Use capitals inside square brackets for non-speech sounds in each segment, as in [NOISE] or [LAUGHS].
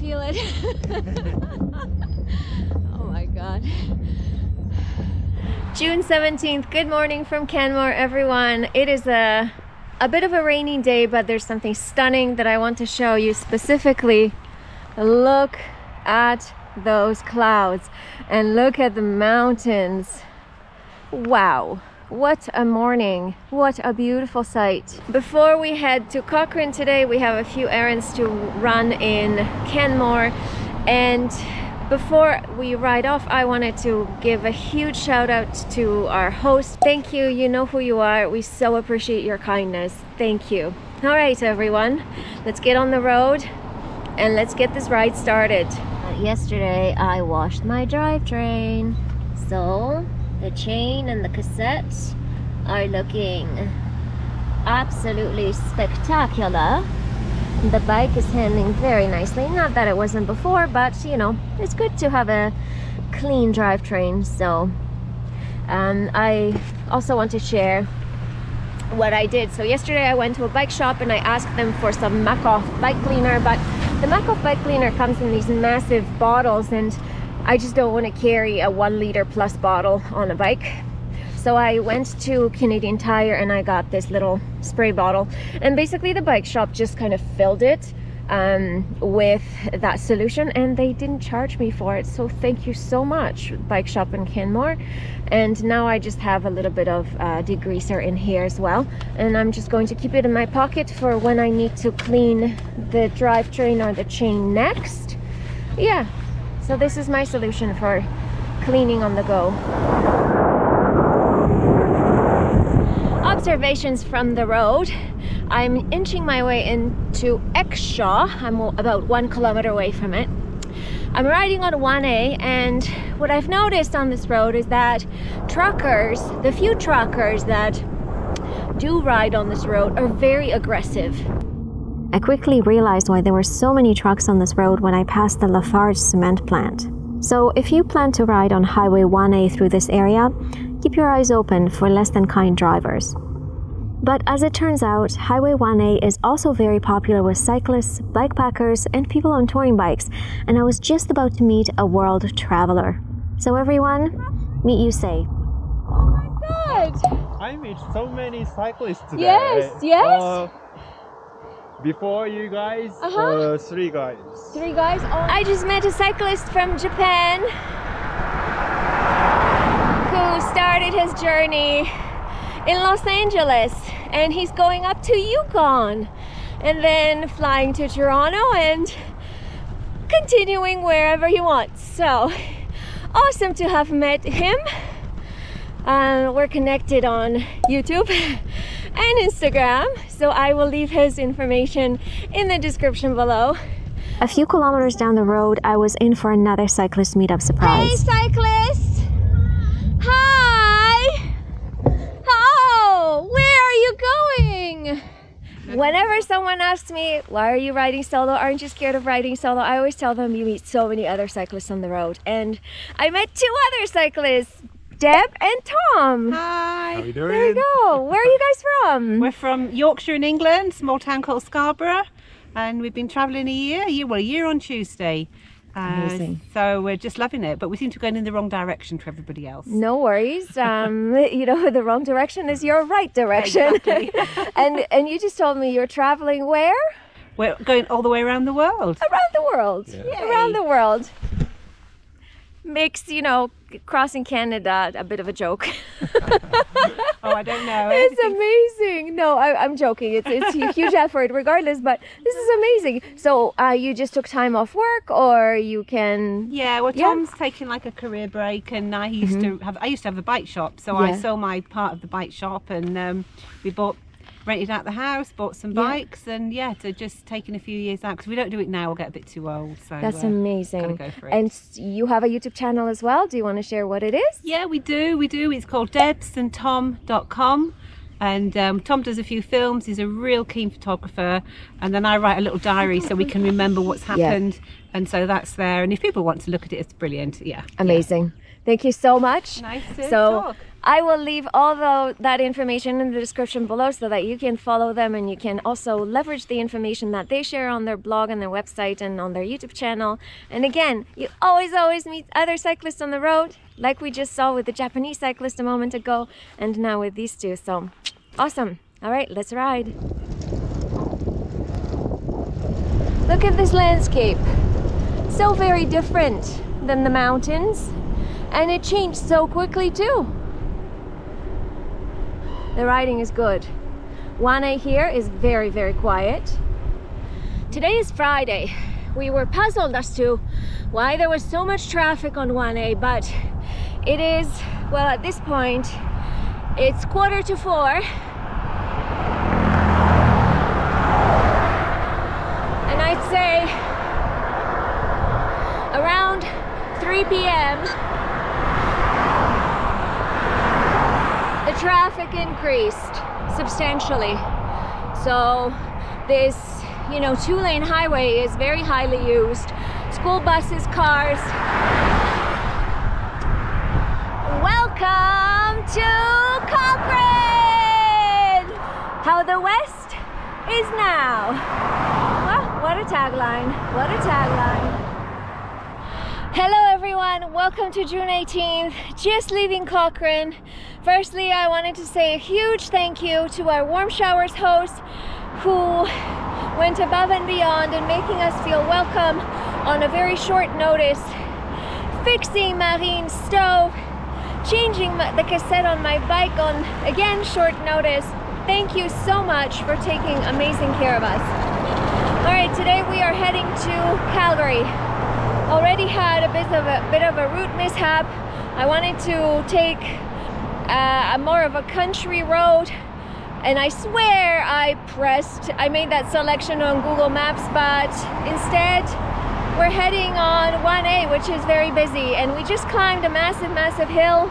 feel it. [LAUGHS] oh my god. June 17th. Good morning from Canmore, everyone. It is a a bit of a rainy day, but there's something stunning that I want to show you specifically. Look at those clouds and look at the mountains. Wow. What a morning. What a beautiful sight. Before we head to Cochrane today, we have a few errands to run in Canmore. And before we ride off, I wanted to give a huge shout out to our host. Thank you. You know who you are. We so appreciate your kindness. Thank you. All right, everyone, let's get on the road and let's get this ride started. Uh, yesterday, I washed my drivetrain. So the chain and the cassette are looking absolutely spectacular. The bike is handling very nicely. Not that it wasn't before, but you know, it's good to have a clean drivetrain. So um, I also want to share what I did. So yesterday I went to a bike shop and I asked them for some Muc-Off bike cleaner, but the Muc-Off bike cleaner comes in these massive bottles and I just don't want to carry a one liter plus bottle on a bike. So I went to Canadian Tire and I got this little spray bottle. And basically the bike shop just kind of filled it um, with that solution and they didn't charge me for it. So thank you so much, Bike Shop in Canmore. And now I just have a little bit of uh, degreaser in here as well. And I'm just going to keep it in my pocket for when I need to clean the drivetrain or the chain next. Yeah, so this is my solution for cleaning on the go. Observations from the road. I'm inching my way into Exshaw. I'm about one kilometer away from it. I'm riding on 1A and what I've noticed on this road is that truckers, the few truckers that do ride on this road are very aggressive. I quickly realized why there were so many trucks on this road when I passed the Lafarge cement plant. So if you plan to ride on Highway 1A through this area, keep your eyes open for less than kind drivers. But as it turns out, Highway 1A is also very popular with cyclists, bikepackers, and people on touring bikes, and I was just about to meet a world traveler. So everyone, meet Yusei. Oh my god! I meet so many cyclists today. Yes, yes. Uh, before you guys, Uh-huh. uh, three guys. Three guys. Oh, I just met a cyclist from Japan who started his journey in Los Angeles and he's going up to Yukon and then flying to Toronto and continuing wherever he wants. So awesome to have met him. Uh, we're connected on YouTube [LAUGHS] and Instagram, so I will leave his information in the description below. A few kilometers down the road, I was in for another cyclist meetup surprise. Hey, cyclist! Hi! Oh, where are you going? Whenever someone asks me, why are you riding solo? Aren't you scared of riding solo? I always tell them you meet so many other cyclists on the road. And I met two other cyclists, Deb and Tom. Hi. How are you doing? There you go. Where are you guys from? [LAUGHS] We're from Yorkshire in England, small town called Scarborough, and we've been travelling a year, a year, well, a year on Tuesday. Uh, Amazing. So we're just loving it, but we seem to be going in the wrong direction to everybody else. No worries. [LAUGHS] Um, you know, the wrong direction is your right direction. Exactly. [LAUGHS] and and you just told me you're traveling where? We're going all the way around the world. around the world around the world makes you know crossing canada a bit of a joke [LAUGHS] Oh, I don't know. it's amazing no I, i'm joking it's, it's a huge effort regardless but this is amazing so uh, you just took time off work or you can Yeah, well, Yeah. Mm-hmm. Tom's taking like a career break, and I used to have I used to have a bike shop, so I sold my part of the bike shop, and um, we bought rented out the house, bought some Yeah. bikes, and yeah, so just taking a few years out because we don't do it now, we'll get a bit too old. So that's uh, amazing go and you have a youtube channel as well do you want to share what it is Yeah, we do. We do. It's called debsandtom.com. And um, Tom does a few films. He's a real keen photographer. And then I write a little diary so we can remember what's Yeah. happened. And so that's there. And if people want to look at it, it's brilliant. Yeah. amazing thank you so much Nice to so talk. I will leave all the, that information in the description below so that you can follow them and you can also leverage the information that they share on their blog and their website and on their YouTube channel. And again, you always, always meet other cyclists on the road, like we just saw with the Japanese cyclist a moment ago, and now with these two. So awesome. All right, let's ride. Look at this landscape. So very different than the mountains. And it changed so quickly too. The riding is good. 1A here is very, very quiet. Today is Friday. We were puzzled as to why there was so much traffic on 1A, but it is, well, at this point, it's quarter to four. And I'd say around 3 p.m. the traffic increased substantially. So this, you know, two-lane highway is very highly used. School buses, cars. Welcome to Cochrane! How the West is now. Well, what a tagline, what a tagline. Hello everyone, welcome to June 18th, just leaving Cochrane. Firstly, I wanted to say a huge thank you to our Warm Showers host who went above and beyond in making us feel welcome on a very short notice, fixing Marine's stove, changing the cassette on my bike on, again, short notice. Thank you so much for taking amazing care of us. All right, today we are heading to Calgary already had a bit of a bit of a route mishap. I wanted to take uh, a more of a country road and I swear I pressed, I made that selection on Google Maps, but instead we're heading on 1A, which is very busy, and we just climbed a massive, massive hill.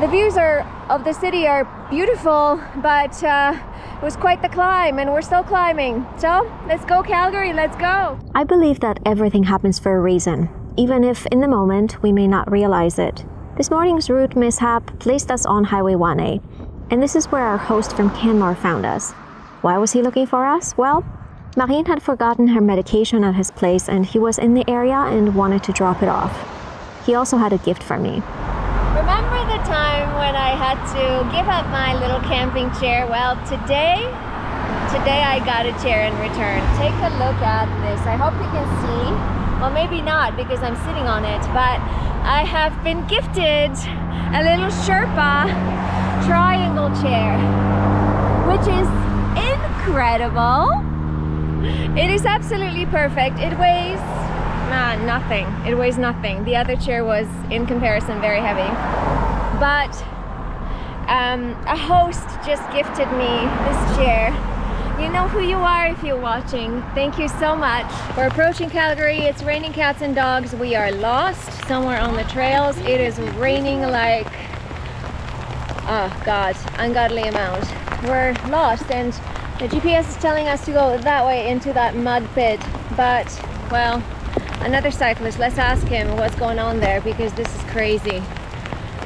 The views are of the city are beautiful, but uh, it was quite the climb and we're still climbing. So let's go Calgary, let's go. I believe that everything happens for a reason, even if in the moment we may not realize it. This morning's route mishap placed us on Highway 1A, and this is where our host from Canmore found us. Why was he looking for us? Well, Marine had forgotten her medication at his place and he was in the area and wanted to drop it off. He also had a gift for me. Time when I had to give up my little camping chair? Well, today, today I got a chair in return. Take a look at this. I hope you can see. Well, maybe not because I'm sitting on it, but I have been gifted a little Sherpa triangle chair, which is incredible. It is absolutely perfect. It weighs nothing. It weighs nothing. The other chair was, in comparison, very heavy. But um, a host just gifted me this chair. You know who you are if you're watching. Thank you so much. We're approaching Calgary. It's raining cats and dogs. We are lost somewhere on the trails. It is raining like, oh God, ungodly amount. We're lost and the GPS is telling us to go that way into that mud pit. But, well, another cyclist. Let's ask him what's going on there because this is crazy.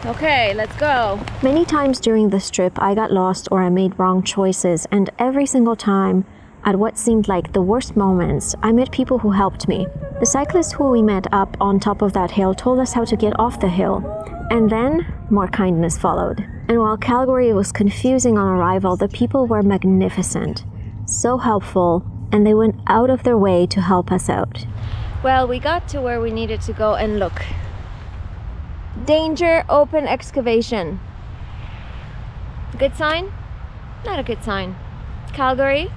Okay, let's go. Many times during this trip, I got lost or I made wrong choices, and every single time, at what seemed like the worst moments, I met people who helped me. The cyclist who we met up on top of that hill told us how to get off the hill, and then more kindness followed. And while Calgary was confusing on arrival, the people were magnificent, so helpful, and they went out of their way to help us out. Well, we got to where we needed to go and look. Danger, open excavation. Good sign? Not a good sign. Calgary,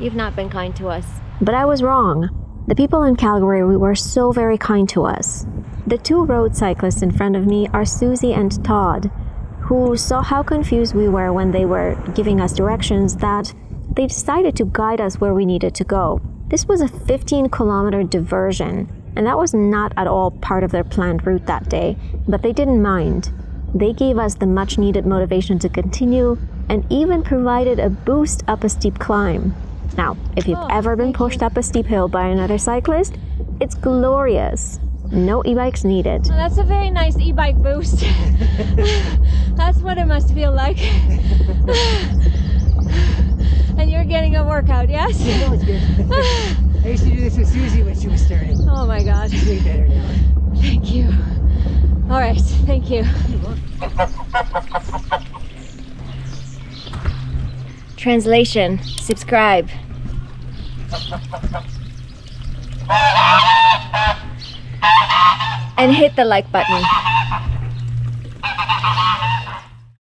you've not been kind to us. But I was wrong. The people in Calgary were so very kind to us. The two road cyclists in front of me are Susie and Todd, who saw how confused we were when they were giving us directions that they decided to guide us where we needed to go. This was a 15 kilometer diversion, and that was not at all part of their planned route that day, but they didn't mind. They gave us the much needed motivation to continue and even provided a boost up a steep climb. Now, if you've Oh, ever been pushed you. up a steep hill by another cyclist, it's glorious. No e-bikes needed. Well, that's a very nice e-bike boost. [LAUGHS] that's what it must feel like. [LAUGHS] and you're getting a workout, yes? [LAUGHS] That was good. I used to do this with Susie when she was starting. Oh my god. She's way better now. Thank you. All right, thank you. Translation Subscribe. And hit the like button.